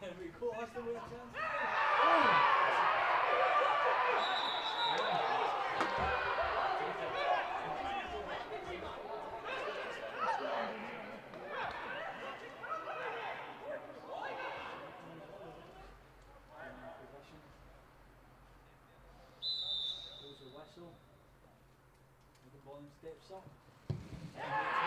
there we go, that's the way it sounds. so we can ball them steps up. Yeah.